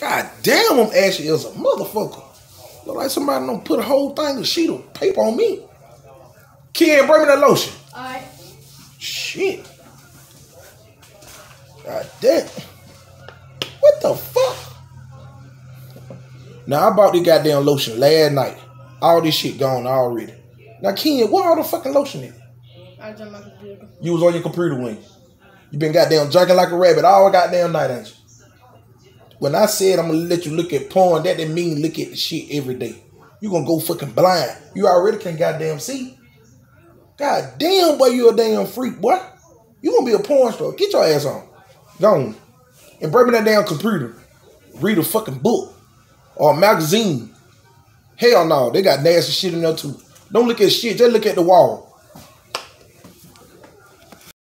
God damn, I'm ashy as a motherfucker. Look like somebody don't put a whole thing of sheet of paper on me. Ken, bring me that lotion. Alright. Shit. God damn. What the fuck? Now I bought this goddamn lotion last night. All this shit gone already. Now Ken, what all the fucking lotion in? I was on my computer. You was on your computer when you been goddamn drinking like a rabbit all goddamn night, ain't you? When I said I'm gonna let you look at porn, that didn't mean look at the shit every day. You gonna go fucking blind. You already can goddamn see. God damn, boy, you a damn freak, boy. You gonna be a porn star. Get your ass on. Go on. And bring me that damn computer. Read a fucking book. Or a magazine. Hell no, they got nasty shit in there too. Don't look at shit, just look at the wall.